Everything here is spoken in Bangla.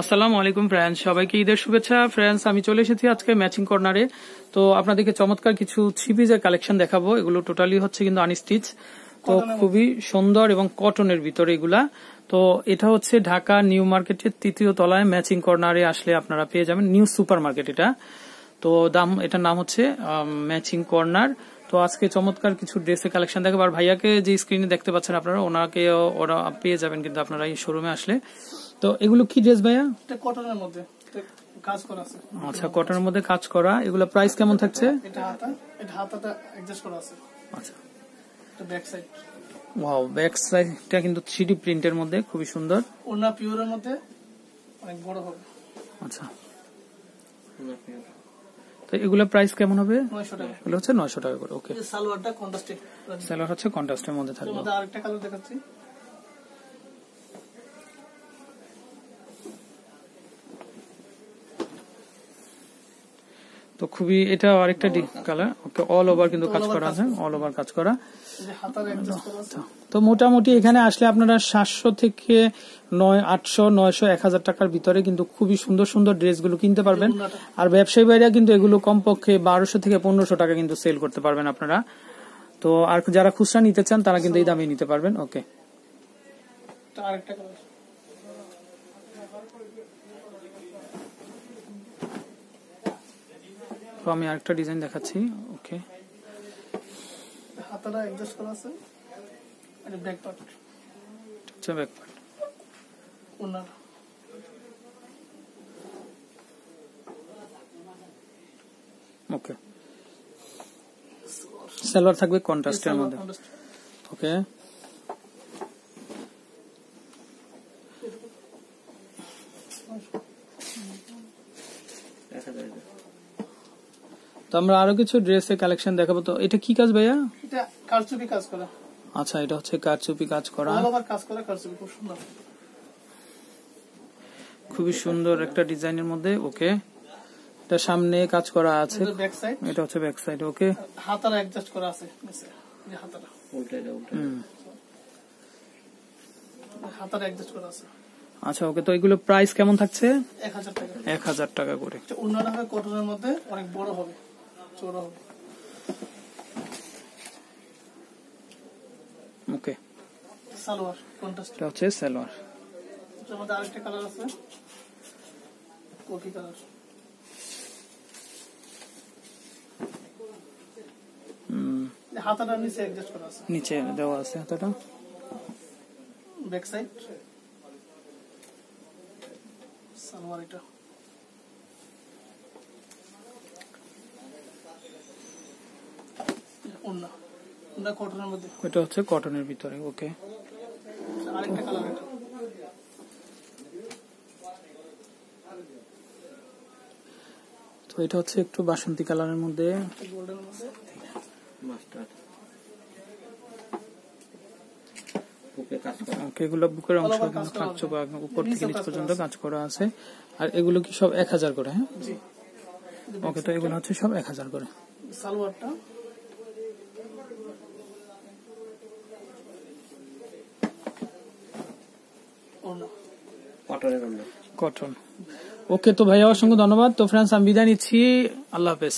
আসসালামু আলাইকুম ফ্রেন্ডস সবাইকে ঈদের শুভেচ্ছা। ফ্রেন্ডস আমি চলে এসেছি আজকে ম্যাচিং কর্নারে। তো আপনাদেরকে চমৎকার কিছু থ্রি পিসের কালেকশন দেখাবো। এগুলো টোটালি হচ্ছে কিন্তু আনস্টিচ। তো খুবই সুন্দর এবং কটনের ভিতরে এগুলা। তো এটা হচ্ছে ঢাকা নিউ মার্কেটের তৃতীয় তলায় ম্যাচিং কর্নারে আসলে আপনারা পেয়ে যাবেন। নিউ সুপার মার্কেট এটা। তো দাম এটার নাম হচ্ছে ম্যাচিং কর্নার তো আজকে চমৎকার কিছু ড্রেসের কালেকশন দেখাবো। আর ভাইয়াকে যে স্ক্রিনে দেখতে পাচ্ছেন আপনারা ওনাকে ওরা পেয়ে যাবেন কিন্তু আপনারা এই শোরুমে আসলে। তো এগুলো কি ড্রেস ভাইয়া? কটনের মধ্যে। কাজ করা আছে। আচ্ছা কটনের মধ্যে কাজ করা। এগুলো প্রাইস কেমন থাকছে? এটা হাতা এটা হাতাটা অ্যাডজাস্ট করা আছে। আচ্ছা। এটা ব্যাক সাইড ওয়াও ব্যাক সাইডটা কিন্তু প্রিন্টের মধ্যে খুবই সুন্দর। ওনা পিওরের মধ্যে অনেক বড় হবে। আচ্ছা। তো এগুলো প্রাইস কেমন হবে? নয়শো টাকা। এগুলো হচ্ছে নয়শো টাকা করে ওকে সালোয়ারটা কন্ট্রাস্টে সেলার হচ্ছে কন্ট্রাস্টের মধ্যে থাকবে। আরেকটা কালার দেখাচ্ছি। তো খুবই এটা আরেকটা কালার। ওকে অল ওভার কিন্তু কাজ করা আছে অল ওভার কাজ করা। তো মোটামুটি এখানে আসলে আপনারা সাতশো থেকে নয় আটশো নয়শো এক হাজার টাকার ভিতরে কিন্তু খুবই সুন্দর সুন্দর ড্রেসগুলো কিনতে পারবেন। আর ব্যবসায়ী ভাইরা কিন্তু এগুলো কমপক্ষে বারোশো থেকে পনেরোশো টাকা কিন্তু সেল করতে পারবেন আপনারা। তো আর যারা খুচরা নিতে চান তারা কিন্তু এই দামে নিতে পারবেন। ওকে। আরেকটা কালার তো আমি আরেকটা ডিজাইন দেখাচ্ছি। ওকে হাতাটা অ্যাডজাস্ট করা আছে? এটা ব্যাক পার্ট হচ্ছে ব্যাক পার্ট ওনার। ওকে সালোয়ার থাকবে কন্ট্রাস্টের মধ্যে। ওকে তো আমরা আরও কিছু ড্রেসের কালেকশন দেখাবো। তো এটা কি কাজ ভাইয়া? এটা কারচুপি কাজ করা। আচ্ছা এটা হচ্ছে কারচুপি কাজ করা। অল ওভার কাজ করা কারচুপি খুব সুন্দর। খুবই সুন্দর একটা ডিজাইনের মধ্যে ওকে। এটা সামনে কাজ করা আছে। এটা ব্যাক সাইড এটা হচ্ছে ব্যাক সাইড ওকে। হাতার অ্যাডজাস্ট করা আছে হাতার। অ্যাডজাস্ট করা আছে। আচ্ছা ওকে তো এগুলো প্রাইস কেমন থাকছে? এক হাজার টাকা। করে। এটা হবে কটনের মধ্যে অনেক বড় হবে। চৌড়া হবে ওকে সালোয়ার কন্ট্রাস্ট এটা হচ্ছে সালোয়ার। মধ্যে আরেকটা কালার আছে। কফি কালার হাতাটা নিচে অ্যাডজাস্ট করা আছে। নিচে দেওয়া আছে হাতাটা। ব্যাক সাইড সালোয়ার এটা। ওন্না ওন্না কটনের মধ্যে? এটা হচ্ছে কটনের ভিতরে ওকে। আরেকটা কালার এটা। তো এটা হচ্ছে একটু বাসন্তী কালারের মধ্যে। গোল্ডেনের মধ্যে। ওকে এগুলো বুকের অংশ কাজ উপর থেকে নিচ পর্যন্ত কাজ করা আছে। আর এগুলো কি সব এক হাজার করে হ্যাঁ? জি। ওকে তো এগুলো হচ্ছে সব এক হাজার করে। সালোয়ারটা। কটন ওকে তো ভাইয়া অসংখ্য ধন্যবাদ। তো ফ্রেন্ডস আমি বিদায় নিচ্ছি। আল্লাহ হাফেজ।